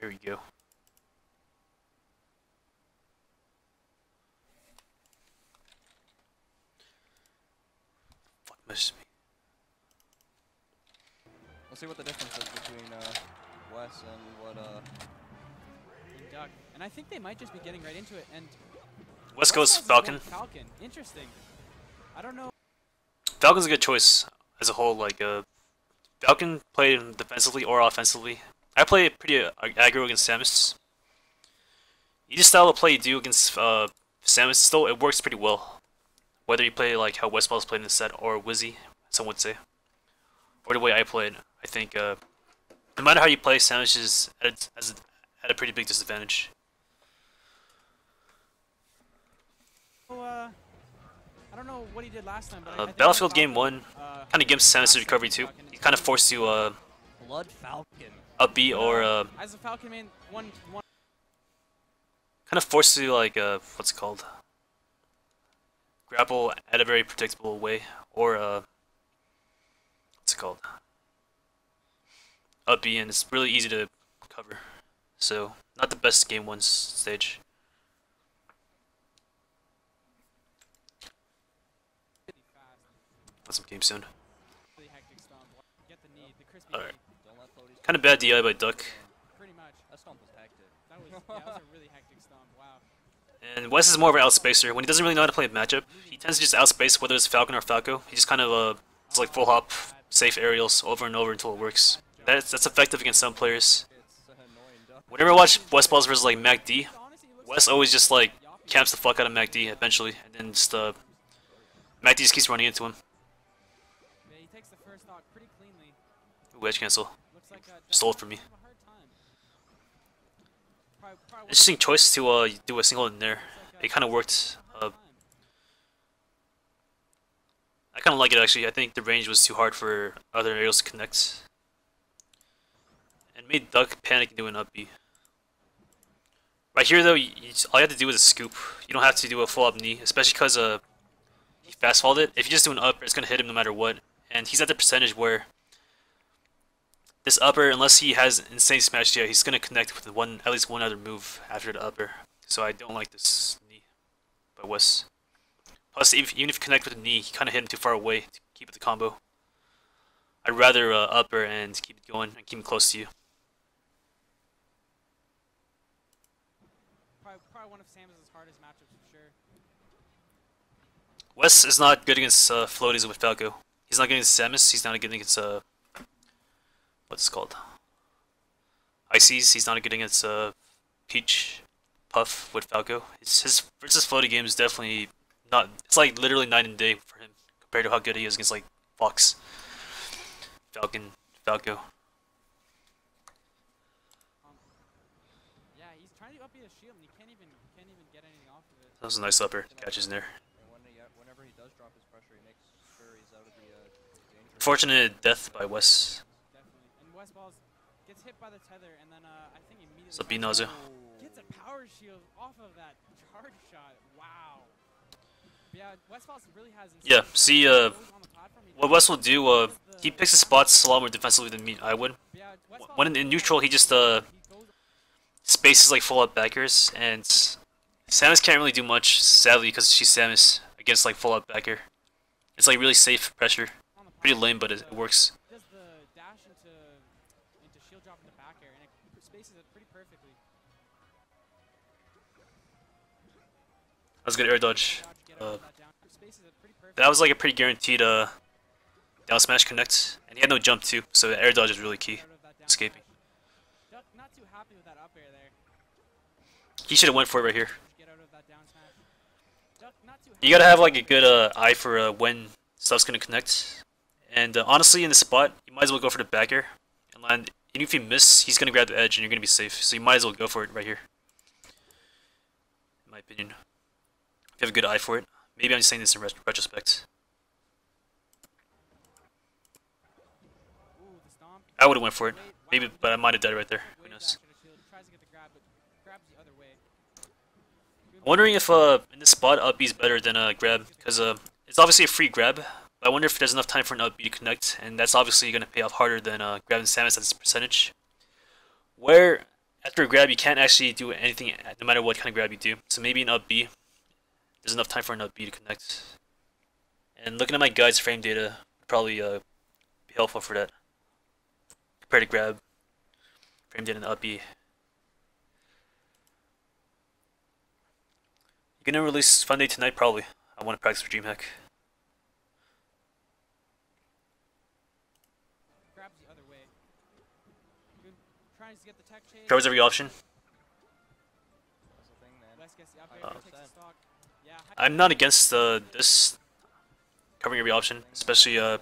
here we go. Fuck missed me. We'll see what the difference is between uh, Wes and what uh. and Duck. And I think they might just be getting right into it. And West Coast West Coast is Falcon. Falcon. Interesting. I don't know. Falcon's a good choice as a whole. Like, uh, Falcon played defensively or offensively. I play pretty uh, aggro against Samus. Either style of play you do against uh, Samus, still it works pretty well. Whether you play like how Westballz played in the set or Wizzy, some would say, or the way I played, I think uh, no matter how you play, Samus is at a, as a, at a pretty big disadvantage. Uh, I don't know what he did last time, but I- I Uh, Battlefield Game One uh, kind of gives Samus recovery too. He kind of forced you... uh, Blood Falcon. Up or uh, As a Falcon one one. kind of forced to like uh what's it called? Grapple at a very predictable way or uh what's it called? Up B and it's really easy to cover. So not the best game one stage. Want some game soon. Really. Get the knee, the Alright. knee, Don't let Floaties. Kind of bad DI by Duck pretty much. That stomp was hectic. That was yeah, that was a really hectic stomp. Wow. and Wes is more of an outspacer when he doesn't really know how to play a matchup he tends to just outspace whether it's Falcon or Falco he just kind of uh it's like full hop safe aerials over and over until it works that's that's effective against some players It's annoying. Duck. Whenever I watch Westballz versus like it looks Wes always just like camps the fuck out of MacD eventually, and then just uh, MacD just keeps running into him. Yeah, he takes the first stock pretty cleanly. Ooh, edge cancel. Looks like uh, Duck Stole it from me. Interesting choice to uh, do a single in there. It kind of worked. Uh. I kind of like it actually. I think the range was too hard for other aerials to connect, and made Duck panic do an up B. Right here though, you, you, all you have to do is a scoop. You don't have to do a full up knee, especially because uh, he fast it. If you just do an up, it's gonna hit him no matter what. And he's at the percentage where this upper, unless he has insane smash yeah, he's gonna connect with one at least one other move after the upper. So I don't like this knee by Wes. Plus, if, even if you connect with the knee, he kind of hit him too far away to keep it the combo. I'd rather uh, upper and keep it going and keep him close to you. Probably, probably one of Samus's hardest matchups for sure. Wes is not good against uh, floaties with Falco. He's not good against Samus. He's not good against uh, what's it called? Ices. He's not good against uh, Peach, Puff with Falco. His, his versus floaty game is definitely not. It's like literally night and day for him compared to how good he is against like Fox, Falcon, Falco. Um, yeah, he's trying to up his shield and he can't even can't even get anything off of it. That was a nice upper. Catches in there. And when he, whenever he does drop his pressure, he makes sure he's out of the danger. Fortunate death by Wes. Westballz gets hit by the tether and then uh, I think immediately So B tries to- gets a power shield off of that charge shot. Wow. Yeah, West really. Yeah, see, uh, goes on the platform, he What does- Wes will do, uh, he picks his spots a lot more defensively than me. I would. West when in- neutral, he just, uh, spaces like full up backers, and Samus can't really do much, sadly, because she's Samus against like full up backer. It's like really safe pressure. Pretty lame, but it, it works. Was good air dodge. Uh, that was like a pretty guaranteed uh, down smash connect, and he had no jump too, so the air dodge is really key. Escaping. He should have went for it right here. You gotta have like a good uh, eye for uh, when stuff's gonna connect. And uh, honestly, in the spot, you might as well go for the back air and land. And if you miss, he's gonna grab the edge, and you're gonna be safe. So you might as well go for it right here. In my opinion, you have a good eye for it. Maybe I'm just saying this in ret- retrospect. I would have went for it. Maybe, but I might have died right there. Who knows? a to I'm wondering if uh in this spot up B is better than uh grab because uh it's obviously a free grab. But I wonder if there's enough time for an up B to connect, and that's obviously gonna pay off harder than uh grabbing Samus at this percentage. Where after a grab, you can't actually do anything no matter what kind of grab you do. So maybe an up B. There's enough time for an up B to connect. And looking at my guide's frame data would probably uh, be helpful for that. Compared to grab, frame data and up B. You gonna release Fun Day tonight? Probably. I want to practice for DreamHack. Grabs the other way. Trying to get the tech chase. Covers every option. I'm not against uh, this covering every option, especially uh,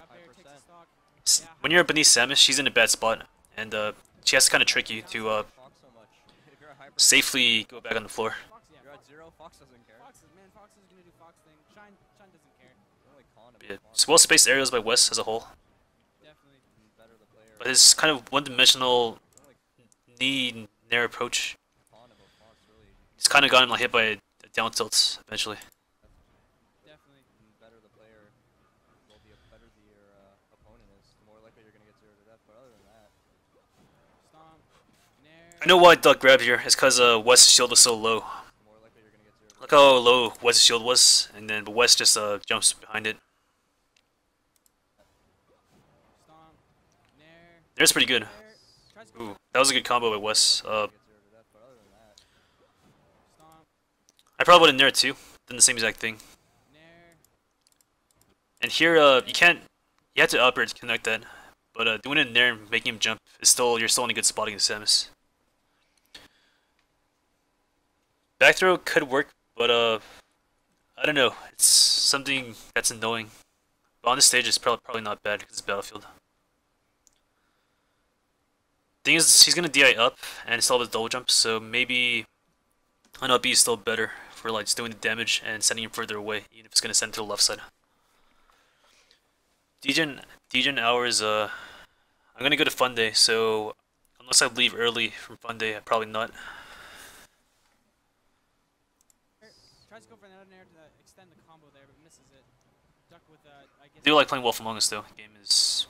when you're beneath Samus, she's in a bad spot, and uh, she has to kind of trick you to uh, safely go back on the floor. It's well spaced areas by West as a whole, but his kind of one-dimensional knee nair approach, it's kind of got him like, hit by down tilt eventually. Definitely. the better the player, well, the better the your uh, opponent is, the more likely you're gonna get zero to death. But other than that, Stomp. Nair. I know why Duck grabbed here. It's because uh, West's shield was so low. Look how low West's shield was, and then but West just uh, jumps behind it. There's pretty good. Ooh, that was a good combo by West. Uh. I probably would have nair too. Done the same exact thing. And here, uh, you can't. You have to upper to connect that, but uh, doing it in there and making him jump is still you're still in a good spot against Samus. Back throw could work, but uh, I don't know. It's something that's annoying. But on this stage, it's probably probably not bad because it's Battlefield. Thing is, he's gonna DI up and still his double jump, so maybe an up B is still better for like just doing the damage and sending him further away, even if it's gonna send to the left side. Degen Degen hours uh I'm gonna go to Fun Day, so unless I leave early from Fun Day, probably not. Tries to go for another nair to extend the combo there, but misses it. Duck with uh, I do like playing Wolf Among Us though. Game is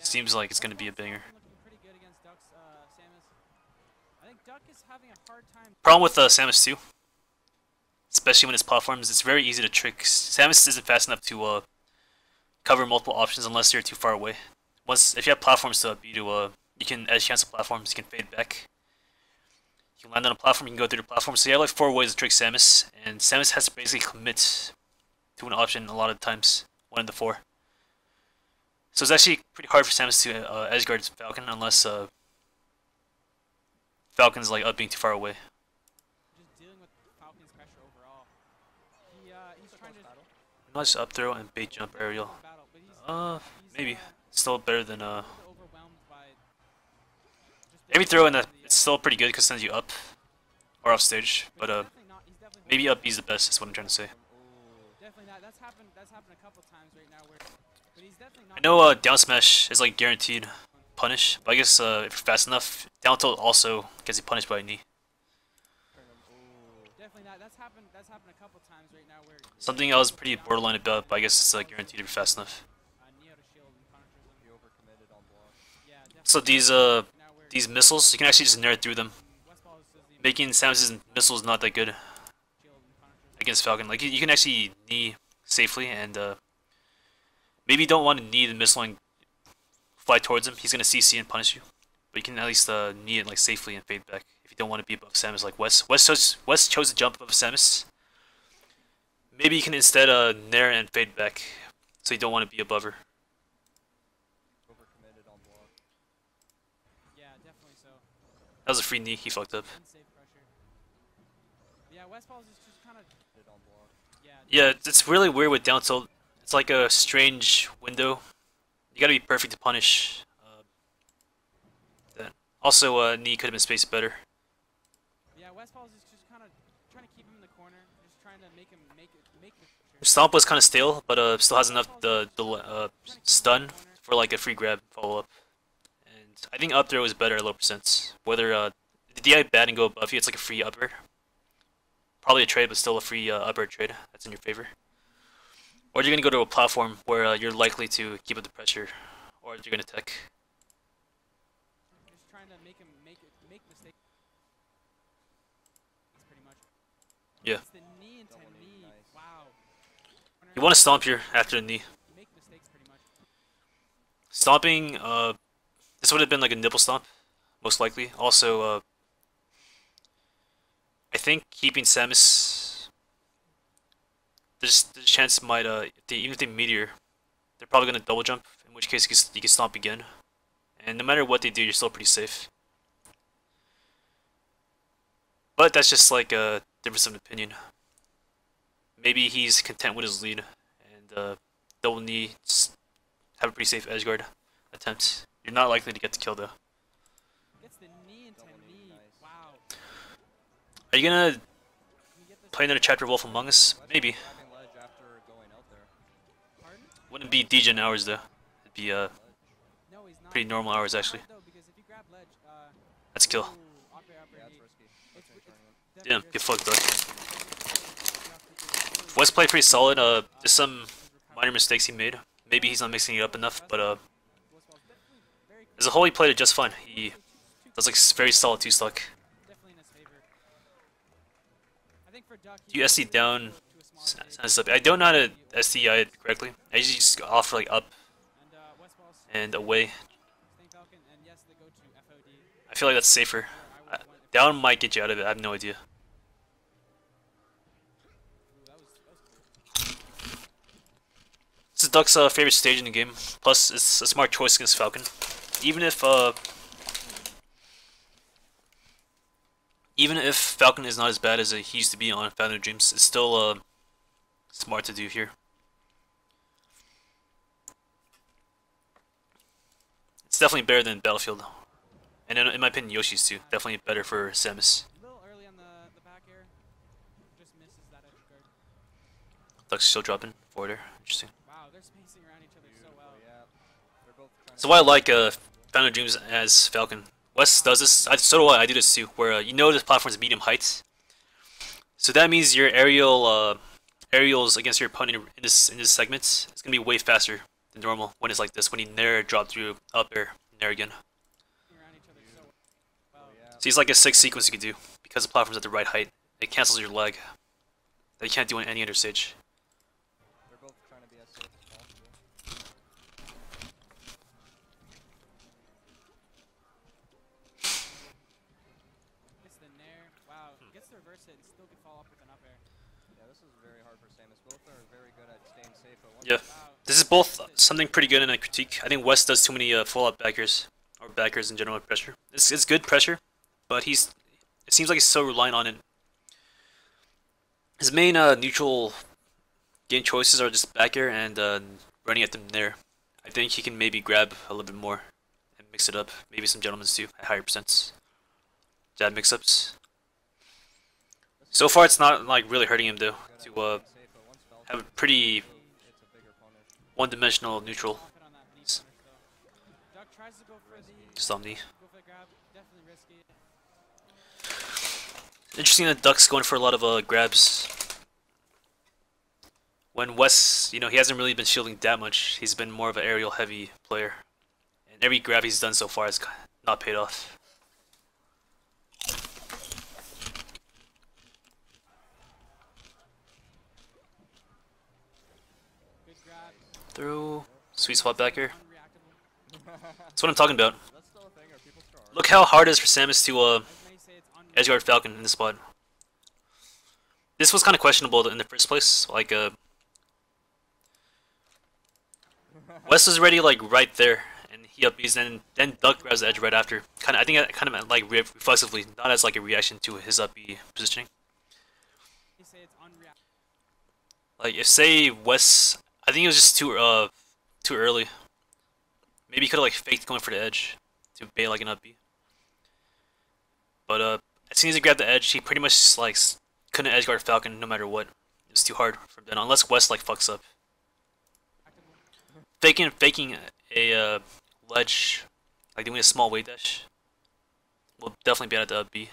seems like it's gonna be a banger. Looking pretty good against Duck's uh, Samus. I think Duck is having a hard time. problem with uh, Samus too. Especially when it's platforms, it's very easy to trick. Samus isn't fast enough to uh cover multiple options unless you're too far away. Once if you have platforms to beat to uh you can edge cancel platforms, you can fade back. You can land on a platform, you can go through the platform. So you have like four ways to trick Samus, and Samus has to basically commit to an option a lot of times, one of the four. So it's actually pretty hard for Samus to uh, edge guard Falcon unless uh, Falcon's like up being too far away. Just dealing with Falcon's pressure overall. He uh, he's trying. Nice up throw and bait jump aerial. Battle, but he's, Uh, maybe. Uh, Still better than uh. little bit overwhelmed by. just Every throw in the, that it's still pretty good because it sends you up or off stage. But uh, he's definitely not- he's definitely maybe holding up is the best. Is what I'm trying to say. Definitely not. That's happened. That's happened a couple times right now. Where, but he's definitely not. I know uh, down smash is like guaranteed punish, but I guess uh, if you're fast enough, down tilt also gets you punished by a knee. Definitely not. That's happened. That's happened a couple times right now. Where Something I was pretty borderline about, but I guess it's uh, guaranteed if you're fast enough. uh, Neo to shield and punishes him. he overcommitted on block. Yeah, definitely. So these uh these missiles, you can actually just nair through them, Westball is the making Samus's missiles not that good shield and punishes him. Against Falcon. Like you, you can actually knee safely and uh, maybe you don't want to knee the missile and fly towards him. He's gonna CC and punish you, but you can at least uh, knee it like safely and fade back if you don't want to be above Samus like West. West chose West chose to jump above Samus. Maybe you can instead uh, nair and fade back, so you don't want to be above her. Overcommitted on block. Yeah, definitely so. That was a free knee. He fucked up. Unsafe pressure. Yeah, Westball is just kind of. Did on block. Yeah. It's- really weird with down tilt. It's like a strange window. You gotta be perfect to punish. Uh, that. Also, uh, knee could have been spaced better. Yeah, Westball is just kind of trying to keep him in the corner, just trying to make him make it make the. pressure. Stomp was kind of stale, but uh, still has enough the the uh, Trying to keep him in the stun for like a free grab follow up. And I think up throw is better at low percents. Whether uh, the DI bad and go above you, it's like a free upper probably a trade, but still a free uh, upward trade. That's in your favor. Or you're going to go to a platform where uh, you're likely to keep up the pressure, or you're going to tech. Make make it, make yeah. Wow. You want to stomp here after the knee. Stomping, uh, this would have been like a nipple stomp, most likely. Also, uh, I think keeping Samus, there's, a chance might, uh, if they, even if they meteor, they're probably gonna double jump, in which case you can, you can stomp again. And no matter what they do, you're still pretty safe. But that's just like a difference of opinion. Maybe he's content with his lead, and uh, double knee, have a pretty safe edge guard attempt. You're not likely to get the kill though. Gets the knee into Double knee, knee. nice. Wow. Are you gonna play another chapter of Wolf Among Us? Maybe. Wouldn't be DJ hours though. It'd be uh pretty normal hours actually. That's kill. Damn, get fucked up. West played pretty solid. Uh, there's some minor mistakes he made. Maybe he's not mixing it up enough, but uh, as a whole he played it just fine. He does like very solid two stock. definitely in his favor. Duck, You SD down. I don't know how to SDI it correctly. I usually just go off like up And away. I feel like that's safer. Down might get you out of it. I have no idea. This is Duck's uh, favorite stage in the game. Plus, it's a smart choice against Falcon. Even if uh, even if Falcon is not as bad as he used to be on Fountain of Dreams, it's still uh, smart to do here. It's definitely better than Battlefield, and in, in my opinion, Yoshi's too. Definitely better for Samus. A little early on the, the back air. Just misses that edge guard. Duck's still dropping forward there. Interesting. Wow, they're spacing around each other so well. Yeah. They're both So why I like uh, Fountain of Dreams as Falcon. Wes does this. I, so do I. I do this too. Where uh, you know this platform's medium height, so that means your aerial uh, aerials against your opponent in this in this segment is gonna be way faster than normal when it's like this. When you nair drop through up air, nair again. So it's like a six sequence you can do because the platform's at the right height. It cancels your leg. That you can't do on any other stage. They're both trying to be as safe as possible. Gets the nair. Wow, gets to reverse it and still can follow up with an up air. Yeah, this is very hard for Samus. Both are very good at staying safe, but once Yeah. Wow. This is both something pretty good and a critique. I think West does too many uh, full-out backers, or backers in general pressure. It's, it's good pressure, but he's it seems like he's so reliant on it. His main uh, neutral game choices are just back and uh, running at them there. I think he can maybe grab a little bit more and mix it up. Maybe some gentlemen's too at higher percents. Jab mix-ups. So far, it's not like really hurting him though to uh, have a pretty one-dimensional neutral risky. Interesting that Duck's going for a lot of uh, grabs. When Wes, you know, he hasn't really been shielding that much. He's been more of an aerial heavy player. And every grab he's done so far has not paid off. Good grab. Through. Sweet spot back here. That's what I'm talking about. Look how hard it is for Samus to uh, edgeguard Falcon in this spot. This was kind of questionable in the first place. Like, uh, Wes was already like right there, and he upbeats, and then Duck grabs the edge right after. Kind of, I think, kind of like reflexively, not as like a reaction to his up B positioning. Like, if say Wes, I think it was just too uh too early. Maybe he could have like faked going for the edge to bait like an up B. But uh, as soon as he grabbed the edge, he pretty much like couldn't edge guard Falcon no matter what. It was too hard from then, unless West like fucks up. Faking faking a uh, ledge, like doing a small wave dash, will definitely be at the up B.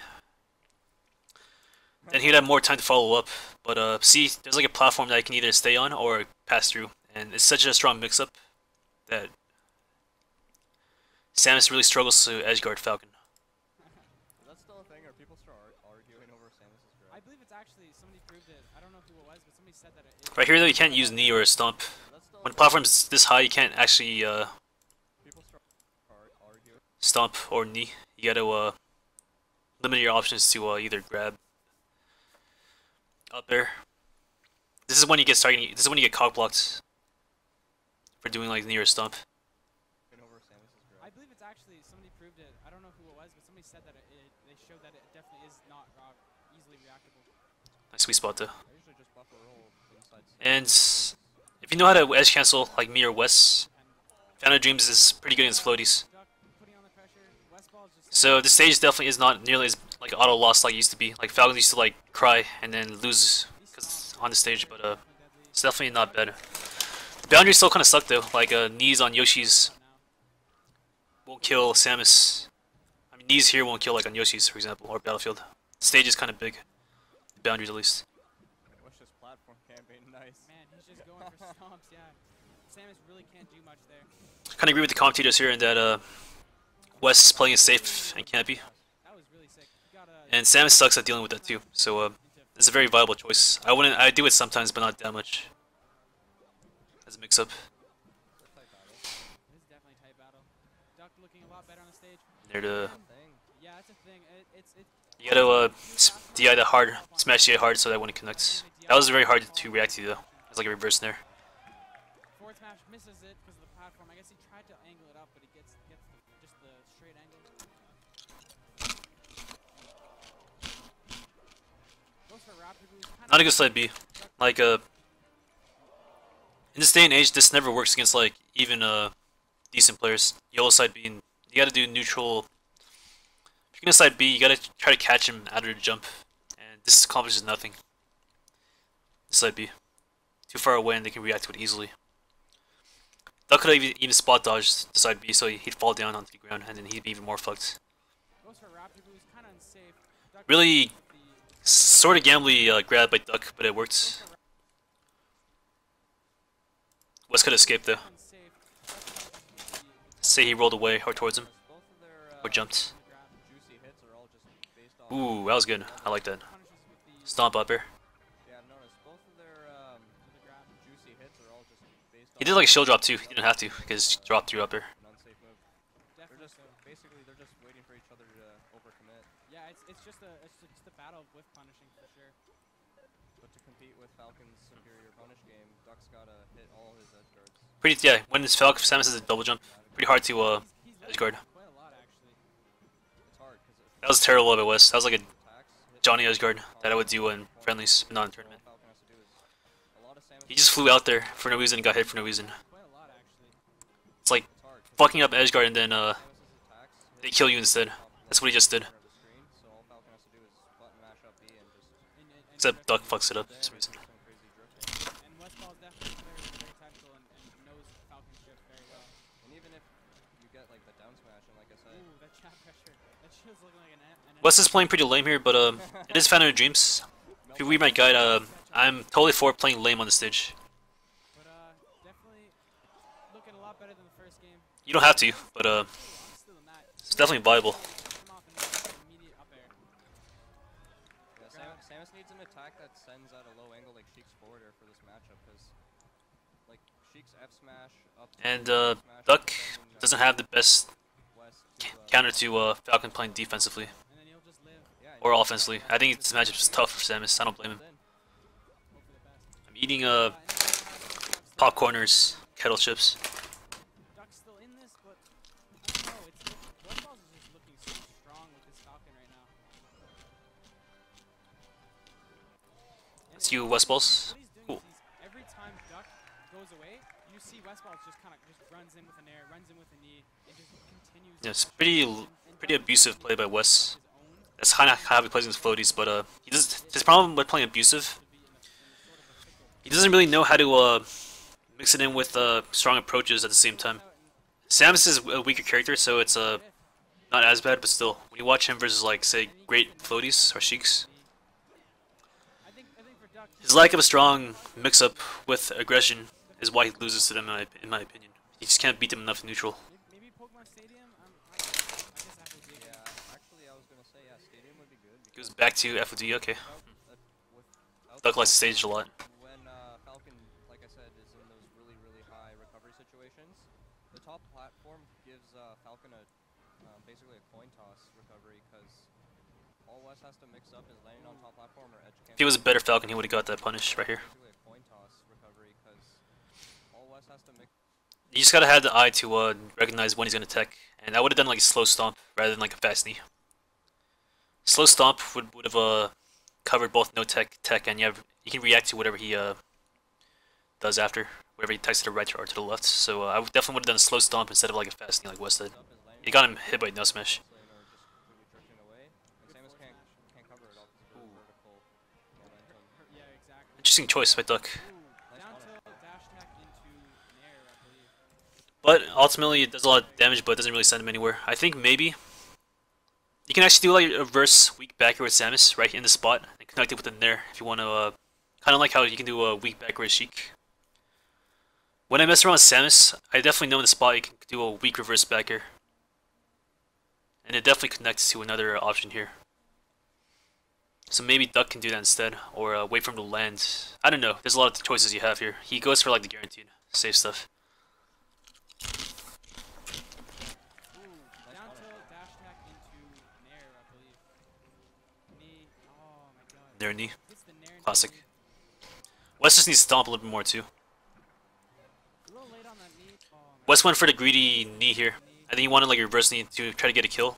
Then he'd have more time to follow up. But uh, see, there's like a platform that I can either stay on or pass through, and it's such a strong mix-up that Samus really struggles to edge guard Falcon. That's still a thing, or people still arguing over Samus's grab. I believe it's actually somebody proved it. I don't know who it was, but somebody said that it is. Right here though, you can't use knee or stomp. That's still When platform's this high, you can't actually uh, people start ar- arguing. stomp or knee. You gotta uh, limit your options to uh, either grab up there. This is when you get starting. This is when you get cock blocked for doing like nair or stomp. over Samus's grab. I believe it's actually somebody proved it. I don't know who it was, but somebody said that it, it they showed that it definitely is not rock, easily reactable. Nice sweet spot though. I usually just buffer roll inside. And if you know how to edge cancel like me or Wes, And Fountain Dreams is pretty good against floaties. Duck putting on the pressure. Westballz just So the stage definitely is not nearly as like auto lost like it used to be. Like Falcons used to like cry and then lose because on the stage, but uh, it's definitely not bad. The boundaries still kind of suck though. Like uh, knees on Yoshi's won't kill Samus. I mean knees here won't kill like on Yoshi's for example or Battlefield. Stage is kind of big. The boundaries at least. What's this platform campaign? Nice. Man, he's just going for stomps. Yeah, Samus really can't do much there. Kind of agree with the commentators here in that uh, Wes is playing it safe and campy, That was really sick. You gotta and Samus sucks at dealing with that too. So uh, it's a very viable choice. I wouldn't. I do it sometimes, but not that much. As a mix-up. There to you gotta uh, DI the hard, smash DI hard so that when it connects. That was very hard to react to though. It's like a reverse there. Smash misses it Not a good side B. Like uh, in this day and age, this never works against like even uh decent players. Yellow side B, and you gotta do neutral. If you're gonna side B, you gotta try to catch him out of the jump, and this accomplishes nothing. This side B, too far away, and they can react to it easily. Duck could have even, even spot dodge the side B, so he'd fall down onto the ground, and then he'd be even more fucked. Goes for a rapid boost. Kind of unsafe. Duck Really Sort of gambly uh, grab by Duck, but it worked. West could escape though. Say he rolled away or towards him, or jumped. Ooh, that was good. I like that. Stomp up here. He did like a shield drop too. He didn't have to because dropped through up here. an unsafe move. They're Definitely just so. basically they're just waiting for each other to overcommit. Yeah, it's it's just a it's just a battle of whiff punishing for sure. But to compete with Falcon's superior punish game, Duck's gotta hit all his edge guards. Pretty yeah. When this Falcon Samus has a double jump, pretty hard to uh. Edge guard. learning quite a lot actually. It's hard because That was terrible by West. That was like a Johnny Edgeguard that I would do in friendlies, but not in tournament. all Falcon has to do is a lot of Samus He just flew out there for no reason and got hit for no reason. Quite a lot actually. It's like It's hard 'cause fucking up Edgeguard and then uh they kill you instead. That's what he just did. corner of the screen, so all Falcon has to do is button mash up B and just And, and, and Except Duck fucks it up for some reason. is playing pretty lame here, but um, it is Fountain of Dreams. If you read my guide, uh, I'm totally for playing lame on the stage. But uh. You don't have to, but uh, it's definitely viable. Come off and make an immediate up air. yeah, Samus, Samus needs an attack that sends at a low angle like Sheik's forward air for this matchup, because like Sheik's F smash up to And uh, Duck doesn't have the best counter to uh, Falcon playing defensively or offensively. I think this matchup is tough for Samus. I don't blame him. I'm eating uh popcorners, kettle chips. Duck's still West this, just kind of just runs in with an air, runs in with a knee, and just continues. Yeah, it's pretty it. l- And- and pretty abusive play by Wes. his That's kind of how he plays against floaties, but uh, he does. His problem with playing abusive, to be in, a, in a sort of a pickle. he doesn't really know how to uh mix it in with uh strong approaches at the same time. Samus is a weaker character, so it's uh not as bad, but still, when you watch him versus like say great floaties or sheiks, I think, I think for Duck, his lack of a strong mix-up with aggression is why he loses to them, in my, in my opinion. He just can't beat them enough neutral. maybe, Pokemon Stadium. Um, I, I guess FOD. Yeah, actually, I was gonna say yeah, Stadium would be good. Goes back to FOD, okay. Duck likes the stage a lot. when uh, Falcon, like I said, is in those really, really high recovery situations, the top platform gives uh, Falcon a uh, basically a coin toss recovery because all West has to mix up is landing on top platform or edge If he was a better Falcon, he would have got that punish right here. Basically a coin toss recovery because all West has to mix. You just gotta have the eye to uh, recognize when he's gonna tech, and I would have done like a slow stomp rather than like a fast knee. Slow stomp would would have uh, covered both no tech, tech, and you have you can react to whatever he uh, does after, whatever he techs to the right or to the left. So uh, I definitely would have done a slow stomp instead of like a fast knee like West did. He got him hit by no smash. Interesting choice just completely drifting away. And Samus can't, can't cover it all because of the vertical momentum. Her- Yeah, exactly. Interesting choice by Duck. Ooh, down tilt, dash attack into Nair, I believe. But ultimately, it does a lot of damage, but it doesn't really send him anywhere. I think maybe you can actually do like a reverse weak backer with Samus right in the spot and connect it with the Nair if you want to. Uh, kind of like how you can do a weak backer with Sheik. When I mess around with Samus, I definitely know in the spot you can do a weak reverse backer. And it definitely connects to another option here. So maybe Duck can do that instead, or uh, wait for him to land. I don't know. There's a lot of choices you have here. He goes for like the guaranteed safe stuff. Ooh, Nair. Knee. Classic. West just needs to stomp a little bit more too. West went for the greedy knee here. I think he wanted like a reverse knee to try to get a kill.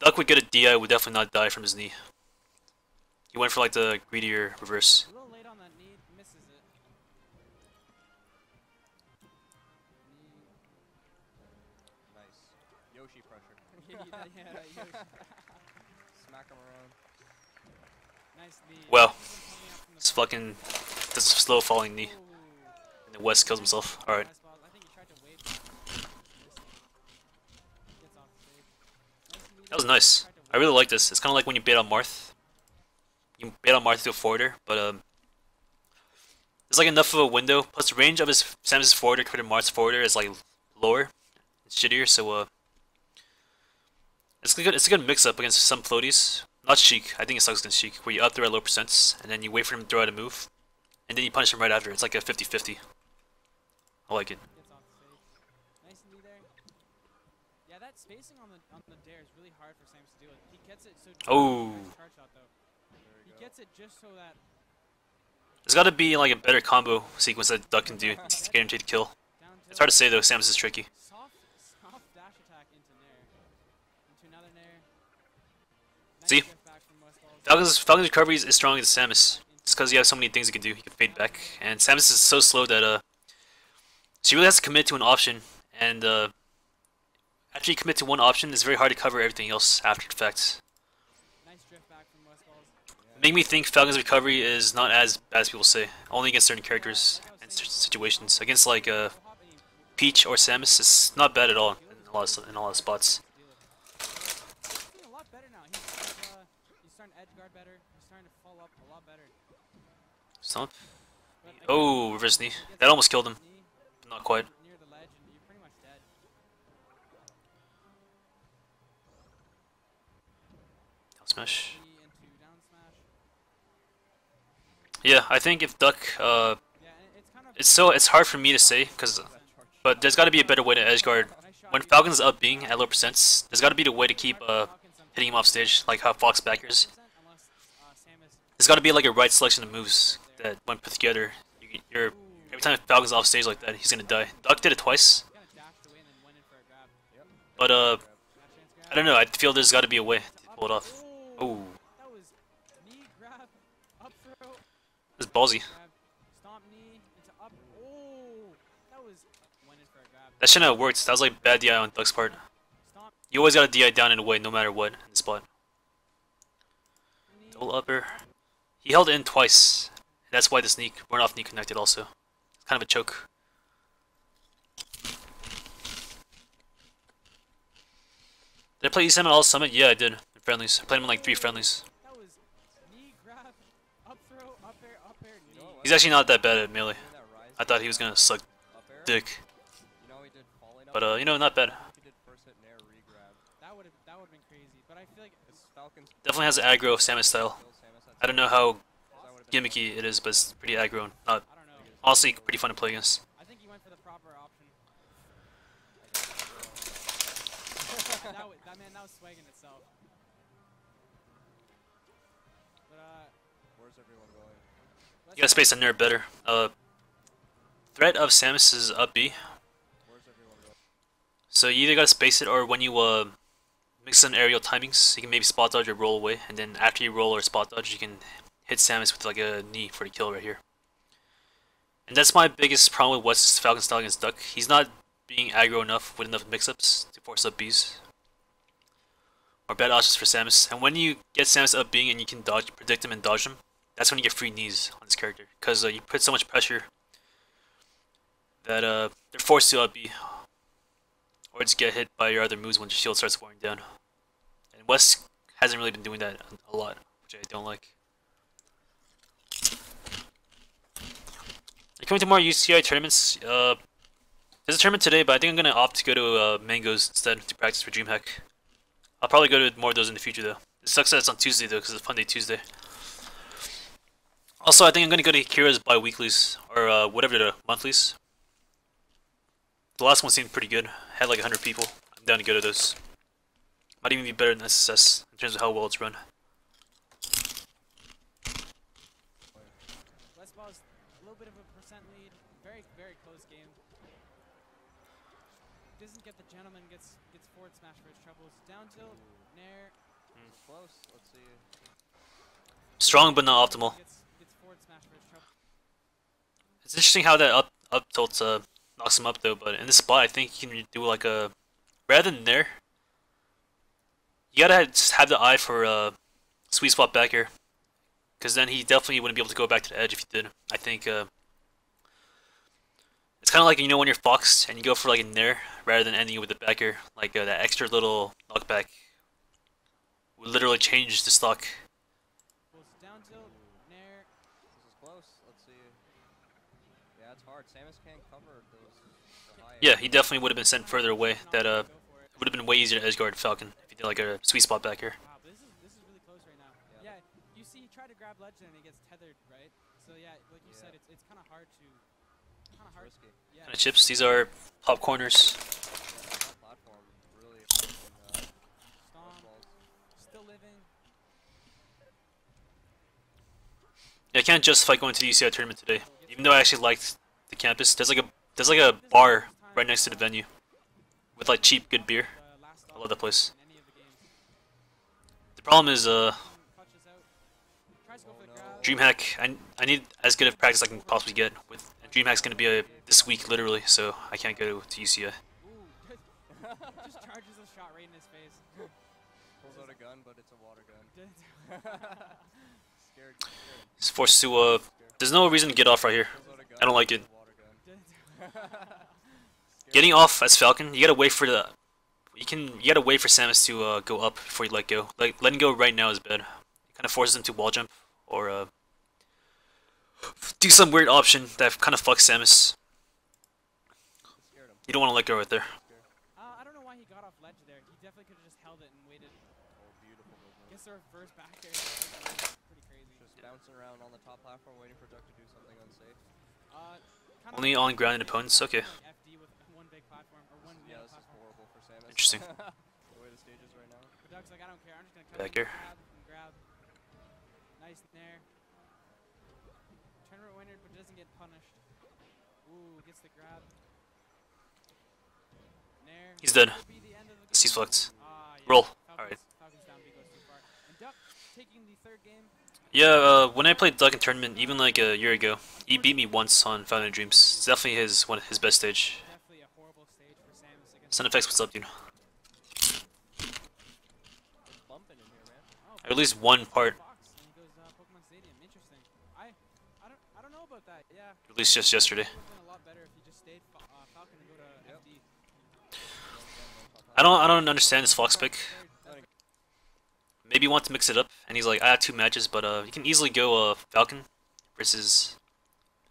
Duck would get a DI, would definitely not die from his knee. He went for like the greedier reverse. Well, Keep him coming up from the It's fucking this slow falling knee. And then West kills himself. Alright. Nice ball. I think he tried to wave. Missed. Gets off the stage. Nice knee That was nice. I really like this. It's kind of like when you bait on Marth. You bait on Marth to a forwarder, but um, there's like enough of a window. Plus, the range of his Samus's forwarder compared to Marth's forwarder is like lower, it's shittier. So uh, it's a good. It's a good mix up against some floaties. Not Sheik. I think it sucks against Sheik, where you up there at low percents, and then you wait for him to throw out a move, and then you punish him right after. It's like a 50-50. I like it. Gets off the stage. Nice. Yeah, that spacing on the on the dare is really hard for Samus to deal with. He gets it so. Oh. Nice charge shot though. There we He go. gets it just so that There's got to be like a better combo sequence that Duck can do to get him to the kill. It's hard to say though. Samus is tricky. Soft, soft dash attack into Nair. Into another Nair. Nice See? Falcon's Falcon's recovery is, is strong against Samus. It's because you have so many things you can do. You can fade back, and Samus is so slow that uh, she really has to commit to an option, and uh, after you commit to one option, it's very hard to cover everything else after the fact. Nice drift back from Westballz. Make me think Falcon's recovery is not as bad as people say. Only against certain characters and certain situations. Against like uh, Go hop and he Peach or Samus, it's not bad at all in a lot of, in a lot of spots. deal with. He's doing a lot better now. He's, he's, uh, he's starting to edge guard better. He's starting to follow up a lot better. Oh, reverse knee. That almost killed him. Not quite. Down smash. Yeah, I think if Duck, uh, it's so it's hard for me to say because, but there's got to be a better way to edge guard. When Falcon's up being at low percents, there's got to be the way to keep uh hitting him off stage like how Fox backers. 5% unless, Samus There's got to be like a right selection of moves that when put together, you, you're every time Falcon's off stage like that, he's gonna die. Duck did it twice, went a but uh. I don't know. I feel there's got to be a way to pull it off. Oh, That was knee grab, up throw, it's ballsy. that went a. Shouldn't have worked. That was like bad DI on Duck's part. You always got to DI down in and away no matter what in the spot. Double upper. He held it in twice. That's why the sneak off knee connected also. It's kind of a choke. Did I play ESAM at all summit? Yeah, I did. In friendlies. I played him like three friendlies. He's actually not that bad at melee. I thought he was gonna suck dick. But uh, you know, not bad. Definitely has aggro Samus style. I don't know how gimmicky it is, but it's pretty aggro and not I don't know. honestly pretty fun to play against. I think he went for the proper option. that, wa- that man, that was swagging itself. But uh, Where's everyone going? let's You gotta space the nerve better. Uh, threat of Samus is up B, Where's everyone going? so you either gotta space it or when you uh mix in aerial timings, you can maybe spot dodge or roll away, and then after you roll or spot dodge, you can hit Samus with like a knee for the kill right here. And that's my biggest problem with West's Falcon style against Duck. He's not being aggro enough with enough mix-ups to force up Bs. Or bad options for Samus. And when you get Samus up being and you can dodge, predict him and dodge him, that's when you get free knees on this character. Because uh, you put so much pressure that uh, they're forced to up B. Or just get hit by your other moves when your shield starts wearing down. And West hasn't really been doing that a lot, which I don't like. Are you coming to more UCI tournaments? Uh, there's a tournament today, but I think I'm gonna opt to go to uh, Mango's instead to practice for DreamHack. I'll probably go to more of those in the future though. It sucks that it's on Tuesday though, because it's Fun Day Tuesday. Also, I think I'm gonna go to Kira's bi-weeklies, or uh, whatever the monthlies. The last one seemed pretty good. Had like 100 people. I'm down to go to those. Might even be better than SSS in terms of how well it's run. Westballz a little bit of a percent lead. Very, very close game. Doesn't get the gentleman, gets gets forward smash for his troubles. Down tilt, nair. It's close. Let's see. Strong but not optimal. Gets, gets forward smash for his troubles. It's interesting how that up up tilt uh, knocks him up though, but in this spot I think you can do like a rather than there. You gotta just have the eye for uh, sweet spot back here, because then he definitely wouldn't be able to go back to the edge if he did. I think uh, it's kind of like you know when you're foxed and you go for like a nair rather than ending it with the back air, like uh, that extra little knockback would literally change the stock. Down tilt, nair. This is close. Let's see. Yeah, it's hard. Samus can't cover those. Yeah, he definitely would have been sent further away. That uh, it. would have been way easier to edgeguard Falcon if he did like a sweet spot back here. Wow, this is this is really close right now. Yeah. Yeah, you see, he tried to grab ledge and he gets tethered, right? So yeah, like you Yeah. said, it's it's kind of hard to, kind of hard. risky. Yeah. Kind of chips. These are pop corners. Yeah, that platform really affecting, uh, Stomp, balls. still living. Yeah, I can't justify going to the UCI tournament today, even though I actually liked the campus. There's like a there's like a bar right next to the venue with like cheap good beer. Uh, I love that place. in any of the problem is uh Clutches out. Tries to go for the no. grab. DreamHack. I I need as good of practice as I can possibly get with. And DreamHack's gonna be a this week literally, so I can't go to UCI. Just charges a shot right in his face. Pulls out a gun, but it's a water gun. scared. Scared. He's forced to uh. There's no reason to get off right here. Pulls out a gun, I don't like it. a water gun. Scared. Getting off as Falcon, you gotta wait for the. You can you gotta wait for Samus to uh, go up before you let go. Like letting go right now is bad. It kind of forces him to wall jump or uh, do some weird option that kind of fucks Samus. You don't want to let go right there. Uh, I don't know why he got off ledge there. He definitely could have just held it and waited. Oh, beautiful movement. Gets the reverse back there. Pretty crazy. Just bouncing around on the top platform, waiting for Duck to do something unsafe. Uh, kinda Only like- on grounded opponents? Okay. Like FD with one big platform or one Yeah, this is horrible for Samus. Interesting. the way the stage is right now. But Duck's like, I don't care. I'm just gonna come Back in, here. grab and grab. Nice nair. Tournament winner, but doesn't get punished. Ooh, gets the grab. Nair. He's dead. Will be the end of the He's game. fluxed. Ah, yeah. Roll. Alright. Falcons down, B goes too far. And Duck taking the third game. Yeah, uh, when I played Duck in tournament, even like a year ago, he beat me once on Fountain Dreams. It's definitely his one his best stage. Sun effects, what's up, dude? Or at least one part, at least just yesterday. I don't I don't understand this Fox pick. Third- Maybe he wants to mix it up, and he's like, I have two matches, but uh, you can easily go uh, Falcon versus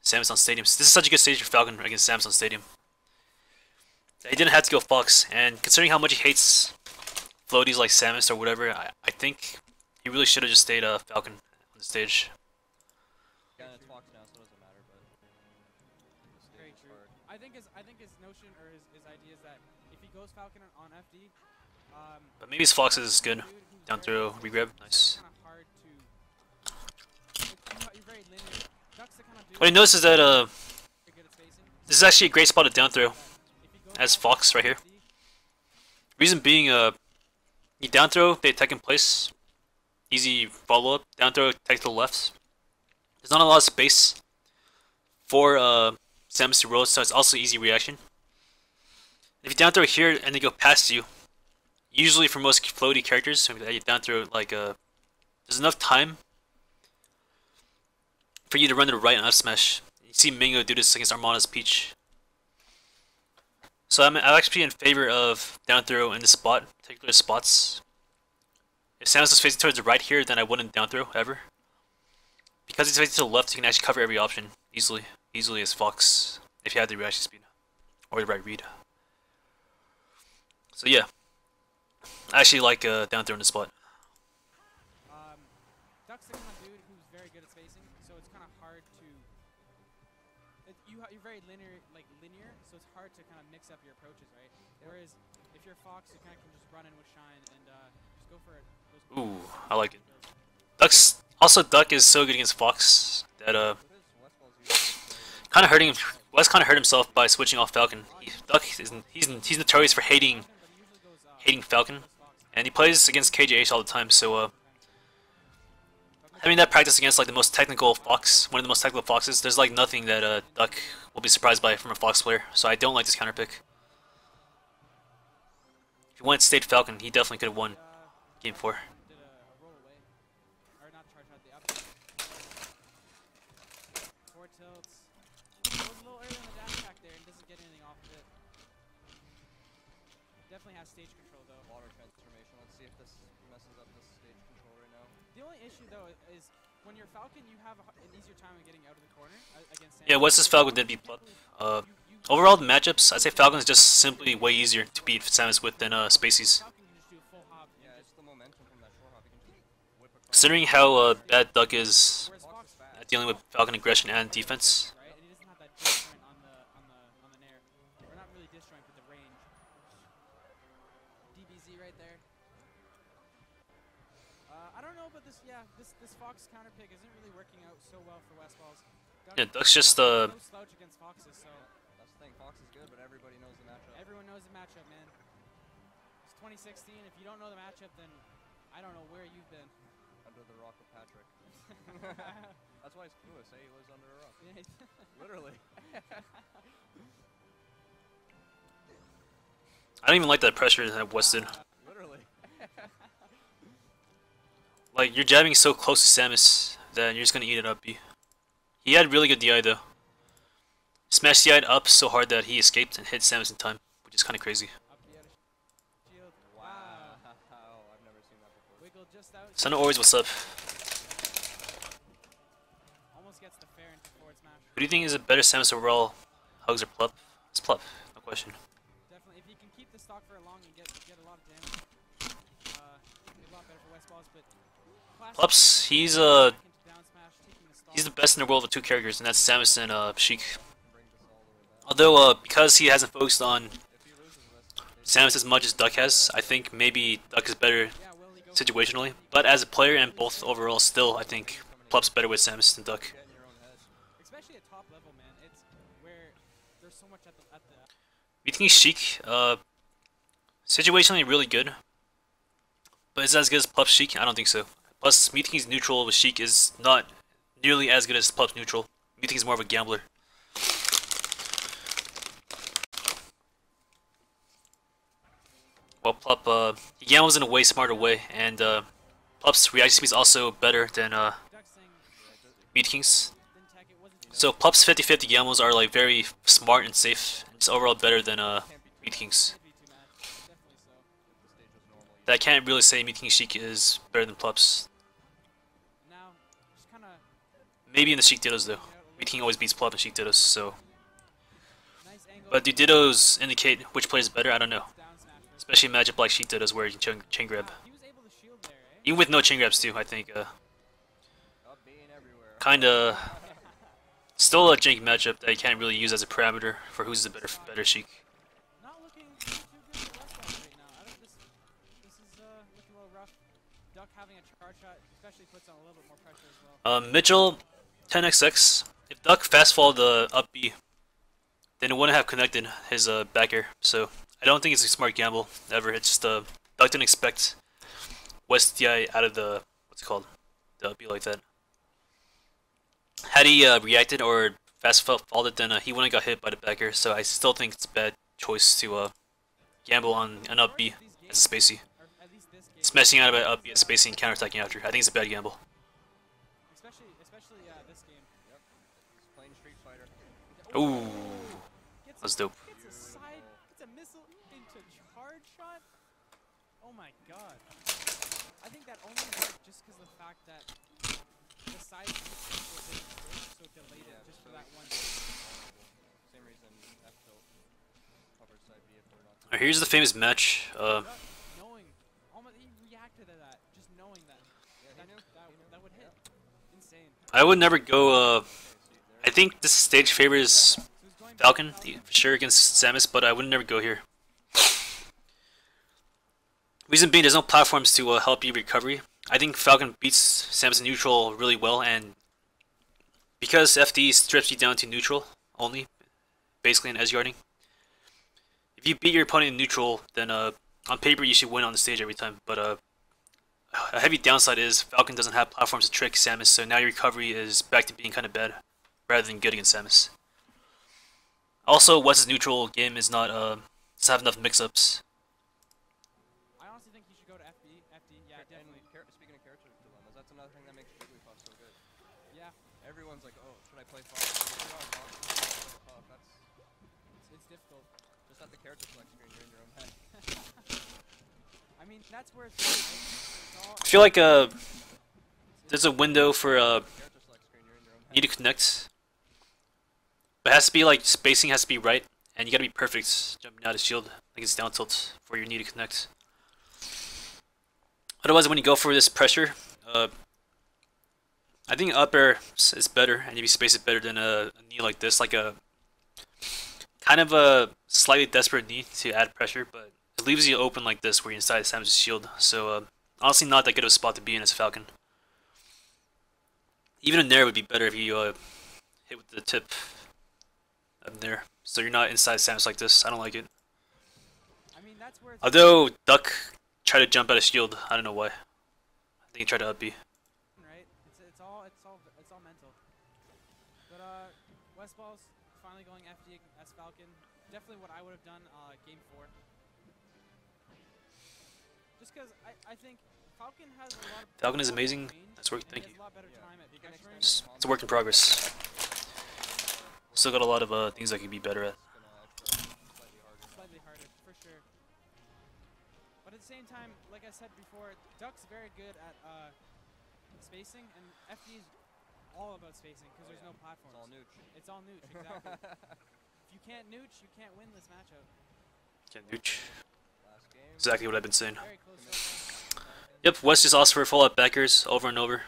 Samus on Stadium. This is such a good stage for Falcon against Samus on Stadium. He didn't have to go Fox, and considering how much he hates floaties like Samus or whatever, I, I think he really should have just stayed uh, Falcon on the stage. Yeah, and it's Fox now, so it doesn't matter. But Very true. I think his I think his notion or his, his idea is that if he goes Falcon on FD, um, But maybe his Fox is good. Down fast, regrab, nice. What I noticed is that uh, this is actually a great spot to down throw. he As Fox right here. Reason being, uh, you down throw, they attack in place. Easy follow up. Down throw, attack to the left. There's not a lot of space for uh, Samus to roll, so it's also easy reaction. If you down throw here and they go past you, usually for most floaty characters, so you down throw like uh, there's enough time for you to run to the right on F smash. You see Mango do this against Armada's Peach. So I'm, I'm actually in favor of down throw in this spot, particular spots. If Samus is facing towards the right here, then I wouldn't down throw ever. Because he's facing to the left, you can actually cover every option easily, easily as Fox, if you have the reaction speed or the right read. So yeah, I actually like uh, down throw in this spot. Um, Duck's the kind of dude who's very good at spacing, so it's kind of hard to. It, you, you're very linear, like linear, so it's hard to kind of mix up your approaches, right? Whereas if you're Fox, you kind of can just run in with Shine and uh, just go for it. Ooh, I like it. Duck's also Duck is so good against Fox that uh, What is Westballz usually kind of hurting. Wes kind of hurt himself by switching off Falcon. He, Duck is he's he's notorious for hating But he usually goes. Hating Falcon. And he plays against KJH all the time, so uh, having that practice against like the most technical fox, one of the most technical foxes, there's like nothing that uh, Duck will be surprised by from a fox player, so I don't like this counter pick. If he went State Falcon, he definitely could have won Game 4. When you're Falcon, you have a, h- an easier time of getting out of the corner uh, against. Yeah, what's this Falcon did beat Plup. Uh, You- you- overall, the matchups, I'd say Falcon's just simply way easier to beat Samus with than uh, Spaceys. Falcon can just do a full hop. and Yeah, just- it's the momentum from that short hop. You can just whip across. Considering how uh, bad Duck is Whereas Fox Fox is fast. at dealing with Falcon aggression and defense, right? And he doesn't have that disjoint on the on the on the nair. Or not really disjoint, but the range. DBZ right there. Uh, I don't know, but this yeah, this this Fox counter pick isn't really working out so well for Westballz. Duck- Yeah, Duck's just, Duck uh, no slouch against Foxes, so That's the thing. Fox is good, but everybody knows the matchup. everyone knows the matchup, man. It's 2016. If you don't know the matchup, then I don't know where you've been. under the rock with Patrick. That's why he's clueless. Eh? He lives under a rock. Literally. I don't even like that pressure that West did. Literally. Like, you're jabbing so close to Samus that you're just gonna eat it up, B. He had really good DI though. Smashed DI up so hard that he escaped and hit Samus in time, which is kinda crazy. Son of always what's up? Who do you think is a better Samus overall? Hugs or Plup? It's Plup, no question. Definitely, if he can keep the stock for long and get get a lot of damage, uh, it'd be a lot better for Westballz. But Plups, he's, uh. He's the best in the world with two characters, and that's Samus and uh, Sheik. Although, uh, because he hasn't focused on Samus as much as Duck has, I think maybe Duck is better situationally. But as a player and both overall, still, I think Plup's better with Samus than Duck. think Sheik, uh, situationally really good, but is it as good as Plup's Sheik? I don't think so. Plus, Mewtwo's neutral with Sheik is not nearly as good as Plup's neutral. Mewtwo's more of a gambler. Well, Plup, uh, he gambles in a way smarter way, and uh, Plup's reaction speed is also better than uh, So Plup's 50-50 gambles are like very smart and safe, just overall better than uh, you That I can't really say Mewtwo Sheik is better than Plup's. Maybe in the Sheik Dittos though. Mewtwo always beats Plup in Sheik Dittos, so. But do Dittos indicate which player is better? I don't know. Especially in matchup like Sheik Dittos where you can chain, chain grab. Even with no chain grabs too, I think. Uh, kinda still a jank matchup that you can't really use as a parameter for who's the better better Sheik. Uh, Mitchell, 10xx. If Duck fast fall the up B, then it wouldn't have connected his uh, back air. So I don't think it's a smart gamble ever. It's just uh, Duck didn't expect West DI out of the what's it called, the up B like that. Had he uh, reacted or fast fall it, then uh, he wouldn't got hit by the back air. So I still think it's a bad choice to uh, gamble on an up B as a spacey. Game. Smashing out of it up B as spacing and counterattacking after. I think it's a bad gamble. Ooh, Gets that's a, dope. Gets a side, gets a missile into charge shot. Oh my god. I think that only worked just because of the fact that the side was so big, so it delayed Yeah, it just for that one. Same reason F tilt covers side B if they're not. Alright, here's the famous match. Uh, knowing, almost he reacted to that, just knowing that Yeah, that, knew. that, knew. that would hit. Insane. I would never go. Uh, Okay, see, there I think this stage favors Falcon for sure against Samus, but I would never go here. Reason being, there's no platforms to uh, help you recovery. I think Falcon beats Samus in neutral really well, and because FD strips you down to neutral only, basically in edge. If you beat your opponent in neutral, then uh, on paper you should win on the stage every time. But uh, a heavy downside is Falcon doesn't have platforms to trick Samus, so now your recovery is back to being kind of bad, rather than good against Samus. Also, West's neutral game is not uh, doesn't have enough mix-ups. I honestly think he should go to FB. FD, yeah, Char- definitely. And speaking of character dilemmas, that's another thing that makes Jigglypuff so good. Yeah, Everyone's like, oh, should I play Fox? Should I play Fox? Should I play Puff? That's it's, it's difficult. just at the character select screen. You're in your own head. I mean, that's where it's, right? all. I feel like uh, there's a window for uh, Character to screen. You're in your own head. you to connect. It has to be like spacing has to be right, and you gotta be perfect jumping out of shield like it's down tilt for your knee to connect. Otherwise, when you go for this pressure, uh, I think up air is better, and you space it better than a, a knee like this, like a kind of a slightly desperate knee to add pressure, but it leaves you open like this where you're inside Sam's shield. So uh, honestly, not that good of a spot to be in as Falcon. Even in there would be better if you uh, hit with the tip up there, so you're not inside Samus like this. I don't like it. I mean, that's where Although Duck tried to jump out of shield, I don't know why. I think he tried to up B. right. It's, it's all it's all it's all mental. But uh, Westballz finally going FD as Falcon. Definitely what I would have done uh, game four. Just because I, I think Falcon has a lot of Falcon is amazing. range, That's work. Thank you. A lot better Yeah, time at he can pressuring. extend It's, it's a work in progress. Still got a lot of uh, things I could be better at. It's gonna edge guard slightly harder. for sure. But at the same time, like I said before, Duck's very good at uh, spacing, and FD is all about spacing because Oh, there's yeah. no platforms. It's all nooch. It's all nooch, exactly. if you can't nooch, you can't win this matchup. Can't nooch. Exactly what I've been saying. Very close. so far. Yep, West just asked for fallout backers over and over.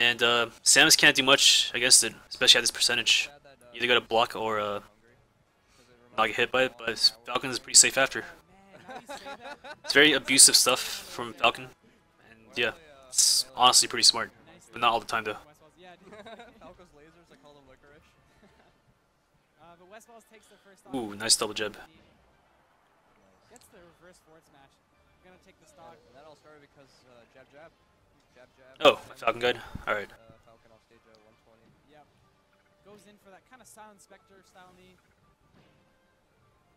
And uh, Samus can't do much against it, especially at this percentage. Either gotta block or uh, not get hit by it, but Falcon. Is pretty safe after. It's very abusive stuff from Falcon. And yeah, it's honestly pretty smart. But not all the time though. Ooh, nice double jab. Gets the reverse forward smash. Gonna take the stock. That all started because uh, jab jab. Oh, Falcon good. Alright. Uh, Falcon off stage at 120. Yep. Goes in for that kind of silent spectre style knee.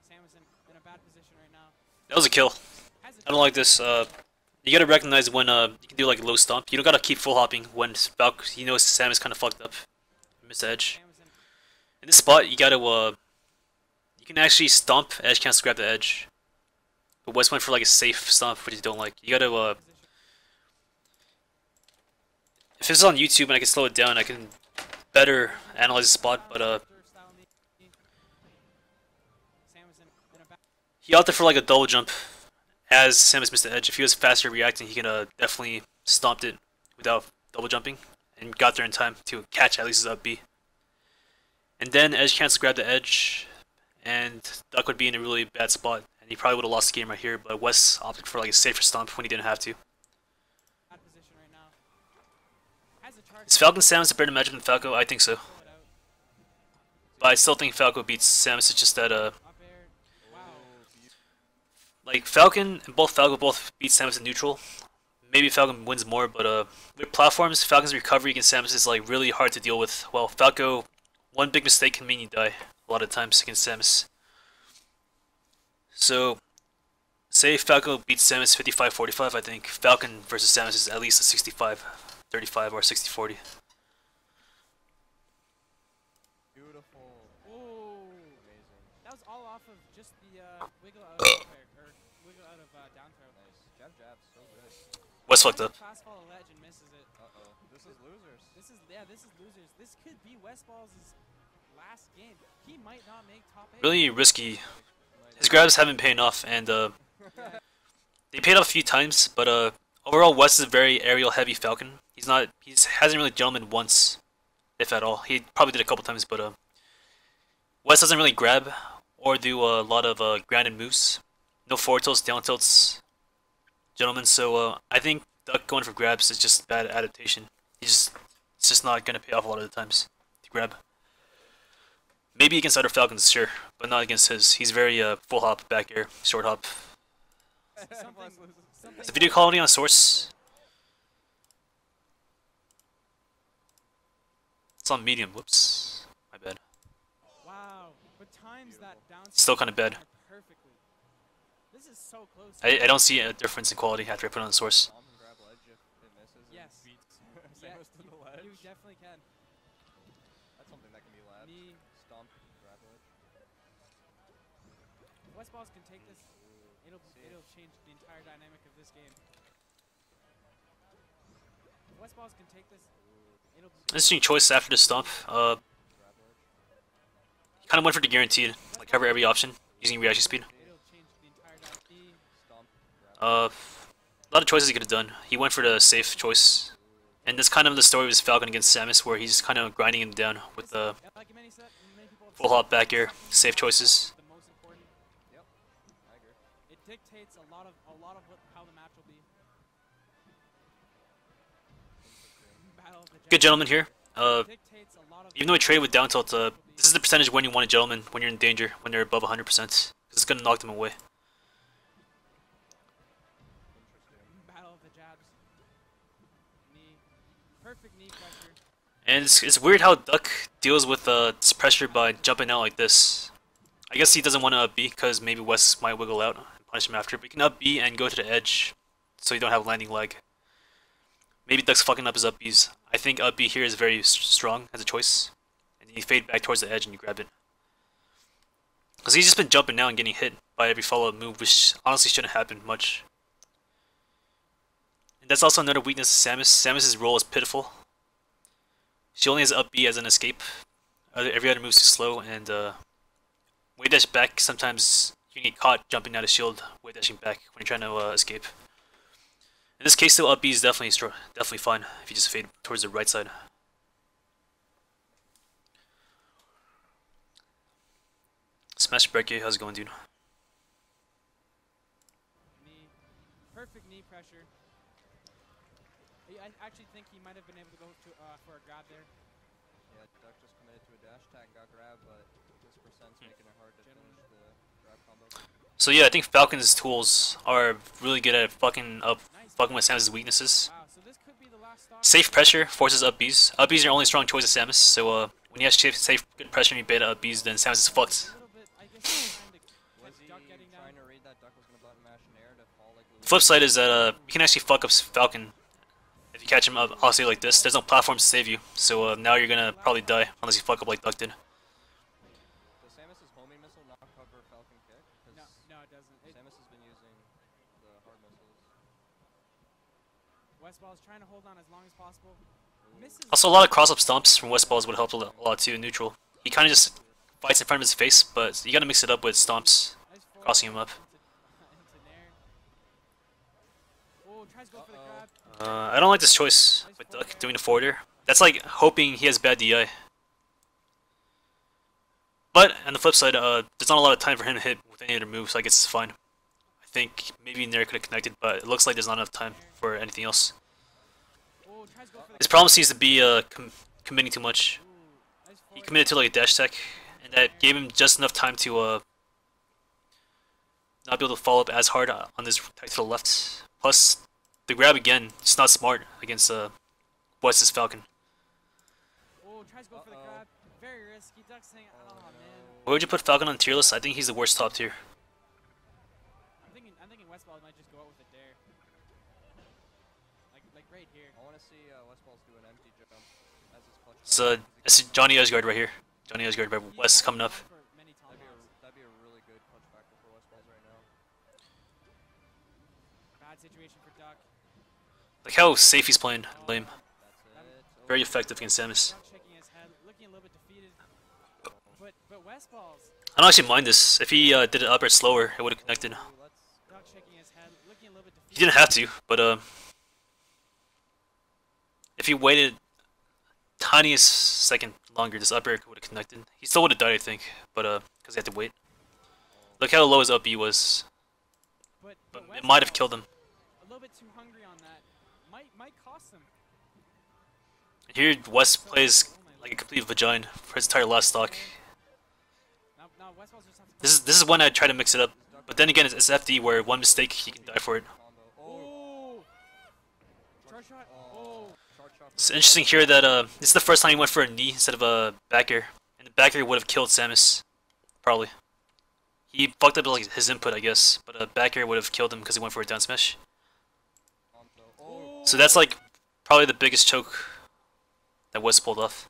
Samus in, in a bad position right now. That was a kill. I don't like this. Uh, you gotta recognize when uh, you can do like a low stomp. You don't gotta keep full hopping when Falcon, you know Sam is kind of fucked up. The edge. In this spot, you gotta, uh, you can actually stomp, edge can't grab the edge. But West went for like a safe stomp, which you don't like. You gotta, uh. If it's on YouTube and I can slow it down, I can better analyze the spot, but uh, he opted for like a double jump as Samus missed the edge. If he was faster reacting, he could uh, definitely stomped it without double jumping. and got there in time to catch at least his up B. And then edge cancel grabbed the edge, and Duck would be in a really bad spot, and he probably would have lost the game right here. But Wes opted for like a safer stomp when he didn't have to. Bad position right now. Has a charge. Is Falcon Samus a better matchup than Falco? I think so. But I still think Falco beats Samus. It's just that uh, like Falcon and both Falco both beat Samus in neutral. Maybe Falcon wins more, but uh, with platforms, Falcon's recovery against Samus is like really hard to deal with. Well, Falco, one big mistake can mean you die a lot of times against Samus. So, say Falco beats Samus 55-45, I think Falcon versus Samus is at least a 65-35 or 60-40. Beautiful. Oh. Amazing. That was all off of just the uh, wiggle out of up or wiggle out of uh, down throw. Nice. Jab jab, so good. Wes fucked up. to Fast a ledge and misses it. Uh oh. This is losers. This is yeah. This is losers. This could be Westballz last game. He might not make top eight. Really risky. His grabs haven't paid off, and uh, They paid off a few times, but uh, overall West is a very aerial heavy Falcon. He's not. He hasn't really gentleman once, if at all. He probably did a couple times, but uh, West doesn't really grab or do a lot of uh, grounded moves. No forward tilts, down tilts, gentlemen. So uh, I think Duck going for grabs is just bad adaptation. He's just it's just not gonna pay off a lot of the times to grab. Maybe against other Falcons, sure, but not against his. He's very uh, full hop, back air, short hop. Something, Wes loses. something Is the video quality on source? It's on medium. Whoops. My bad. Wow, but times that down. Still kinda bad. This is so close. I, I don't see a difference in quality after I put it on the source. Bomb and grab ledge if it misses. and Yes. Yeah, Samus to the ledge. You definitely can. That's something that can be labbed. Knee. Stomp, grab ledge. Westballz can take this. It'll it'll change the entire dynamic of this game. If West Balls can take this. It'll. Interesting choice after the stomp. Uh, kind of went for the guaranteed, like cover every option using reaction speed. It'll change the entire dynamic. Stomp, grab Uh, a lot of choices he could have done. He went for the safe choice, and that's kind of the story of his Falcon against Samus, where he's kind of grinding him down with the Like many said, many people have full hop back air, safe choices. The most important. I agree. It dictates a lot of a lot of what, Good gentleman here. Uh, even though we traded with down tilt, uh, this is the percentage when you want a gentleman when you're in danger, when they're above 100%. Because it's going to knock them away. And it's, it's weird how Duck deals with uh, this pressure by jumping out like this. I guess he doesn't want to up B because maybe Wes might wiggle out and punish him after. But he can up B and go to the edge so you don't have landing lag. Maybe Duck's fucking up his up Bs. I think up B here is very strong as a choice. And you fade back towards the edge and you grab it. Because he's just been jumping now and getting hit by every follow-up move, which honestly shouldn't happen much. And that's also another weakness of Samus. Samus's role is pitiful. She only has up B as an escape. Every other move is slow, and uh, way dash back. Sometimes you can get caught jumping out of shield, way dashing back when you're trying to uh, escape. In this case, though, up B is definitely stro- definitely fine if you just fade towards the right side. Smash Breccia, how's it going, dude? Knee. Perfect knee pressure. I I actually think he might have been able to go to uh, for a grab there. Yeah, Duck just committed to a dash attack, got grabbed, but this percent's Hmm. making it hard to Gentlemen. finish the grab combo. So yeah, I think Falcon's tools are really good at fucking up, fucking with Samus' weaknesses. Safe pressure forces up Bs. Up are your only strong choice of Samus, so uh, when you have safe, good pressure and you beta up Bs, then Samus is fucked. Flip side is that uh, you can actually fuck up Falcon if you catch him up obviously like this. There's no platform to save you, so uh, now you're gonna probably die unless you fuck up like Duck did. Does Samus's homing missile not cover Falcon kick? 'Cause No, no, it doesn't. It, Samus has been using the hard missiles. Westballz trying to hold on as long as possible. Also, a lot of cross-up stomps from Westballz would help a lot too neutral. He kind of just fights in front of his face, but you gotta mix it up with stomps. Crossing him up. Uh, I don't like this choice with Duck doing the forwarder. That's like hoping he has bad DI. But on the flip side, uh, there's not a lot of time for him to hit with any other moves, so I guess it's fine. I think maybe Nair could have connected, but it looks like there's not enough time for anything else. Oh, tries to go for the His problem seems to be uh, com committing too much. He committed to like a dash tech, and that gave him just enough time to uh, not be able to follow up as hard uh, on this tech to the left. Plus, the grab again, it's not smart against uh, West's Falcon. Oh, tries to go for the grab. Very risky. Duck saying, oh, man. Where would you put Falcon on tier list? I think he's the worst top tier. It's, uh, it's Johnny Asgard right here. Johnny Asgard by West coming up. Like how safe he's playing. Lame. Very effective against Samus. I don't actually mind this. If he uh, did it up or slower, it would have connected. He didn't have to, but uh, if he waited tiniest second longer, this upper would have connected. He still would have died, I think, but uh, because he had to wait. Look how low his up B was, But, but it might have killed him. A little bit too hungry on that. Might, might cost him. Here, West plays like a complete vagina for his entire last stock. Now, now just. This is this is when I try to mix it up, but then again, it's, it's FD where one mistake he can die for it. combo. Oh, Oh! Charge shot. oh. Oh! Charge shot. It's interesting here that uh, this is the first time he went for a knee instead of a back air, and the back air would have killed Samus, probably. He fucked up like his input, I guess, but a back air would have killed him because he went for a down smash. So that's like probably the biggest choke that was pulled off.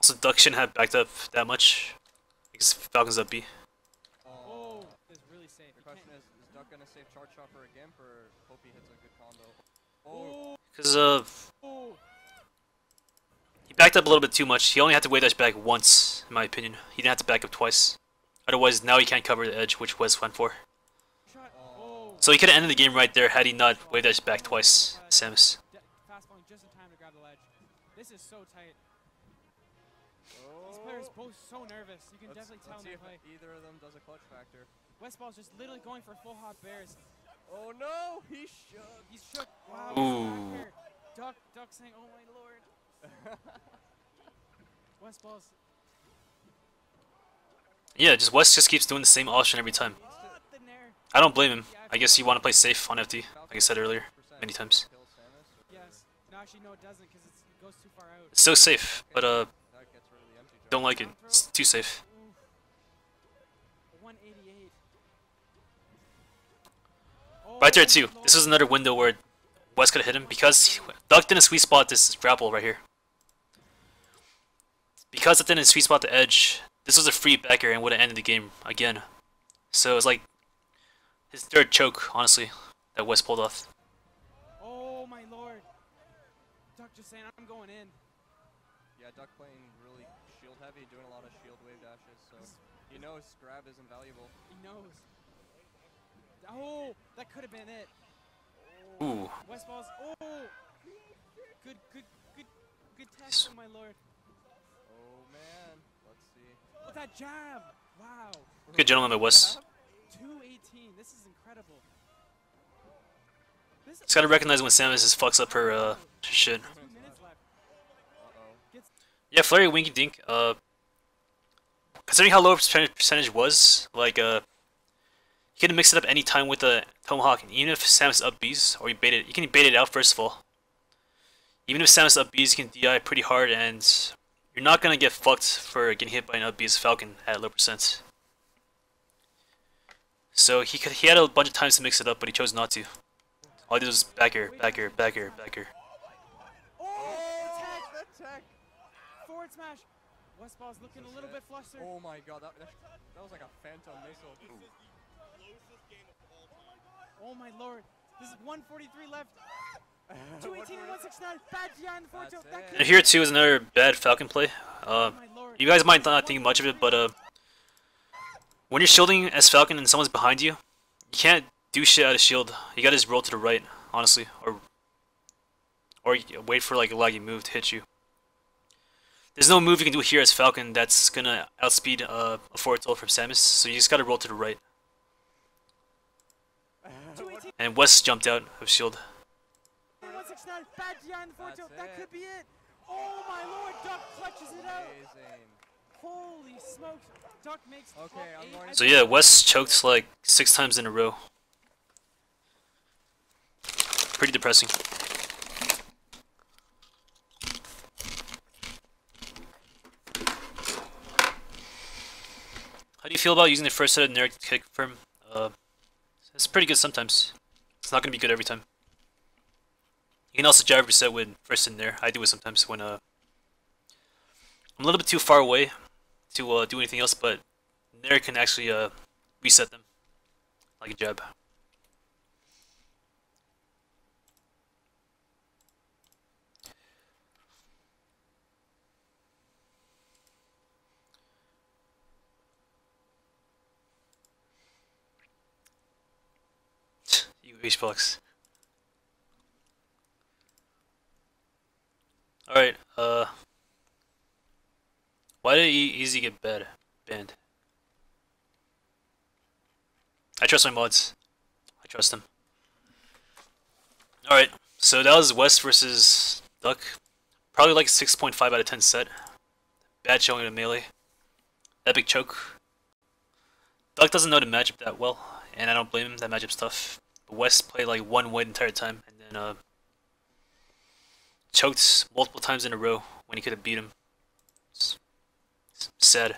Also, Duck shouldn't have backed up that much because Falcon's up B. oh. It's really safe. The question is, is Duck gonna save charge shot for or hope he hits a good combo? Because uh, he backed up a little bit too much. He only had to wave dash back once, in my opinion. He didn't have to back up twice. Otherwise, now he can't cover the edge, which West went for. So he could have ended the game right there had he not wave dash back twice, Samus. De- fast just in time to grab the ledge. This is so tight. These players both so nervous. You can. Let's, definitely tell let's in see play. either of them does a clutch factor. Westballz just literally going for full hot bears. Oh no, he shook. He's shook. Wow. Ooh. Ooh. Duck, duck saying, "Oh my lord." Westballz. Yeah, just West just keeps doing the same option every time. The nair. I don't blame him. I guess you want to play safe on FD, like I said earlier, many times. Kill Samus, or Yes. No, actually, no, it doesn't, because it goes too far out. It's so safe, but uh, that gets rid of the empty jump. don't like it. It's too safe. Ooh. 188. Right there too. This was another window where West could have hit him because he- Duck didn't sweet spot this grapple right here. Because it didn't sweet spot the edge, this was a free backer and would have ended the game again. So it was like his third choke, honestly, that West pulled off. Oh my lord. Duck just saying, I'm going in. Yeah, Duck playing really shield heavy, doing a lot of shield wave dashes, so he knows grab is invaluable. He knows. Oh, that could have been it. Ooh. Westballz. Oh. Good, good, good, good test, oh my lord. Oh man, let's see. Look at that jab. Wow. Good gentleman by West. 218. This is incredible. This it's gotta recognize when Samus just fucks up her uh shit. Two minutes left. Uh-oh. Gets Yeah, Flurry Winky Dink, uh considering how low percentage percentage was, like uh you can mix it up any time with the Tomahawk, and even if Samus up Bs, or you bait it you can bait it out first of all. Even if Samus up Bs, you can DI pretty hard and you're not gonna get fucked for getting hit by an up Bs Falcon at low percent. So he could he had a bunch of times to mix it up, but he chose not to. All he did was back air, back air, back air, back air. Oh, attack! the tech! Forward smash. Westballz looking a little bit flustered. Oh my god, that, that, that was like a phantom missile. Oh my lord. This is 143 left. 218 and 169. Bad DI on the forward tilt. That it. could And here too is another bad Falcon play. Uh, Oh my lord. You guys might not think much of it, but uh, when you're shielding as Falcon and someone's behind you, you can't do shit out of shield. You gotta just roll to the right, honestly, or or wait for like a laggy move to hit you. There's no move you can do here as Falcon that's gonna outspeed uh, a forward tilt from Samus, so you just gotta roll to the right. And West jumped out of shield. bad in the forward That's tilt. That could be it. Oh my lord, Duck clutches it out. Holy smokes. Duck makes Okay, I'm going So yeah, West choked like six times in a row. Pretty depressing. How do you feel about using the first set of Nair to kick firm? Uh, it's pretty good sometimes. It's not gonna be good every time. You can also jab reset when first in there. I do it sometimes when uh I'm a little bit too far away to uh, do anything else, but Nair can actually uh, reset them like a jab. You H-Box. Alright, uh... Why did Easy get bad banned? I trust my mods. I trust them. Alright, so that was West versus Duck. Probably like 6.5 out of 10 set. Bad showing in melee. Epic choke. Duck doesn't know the matchup that well, and I don't blame him, that matchup's tough. West played like one way the entire time, and then uh, choked multiple times in a row when he could have beat him. It's sad.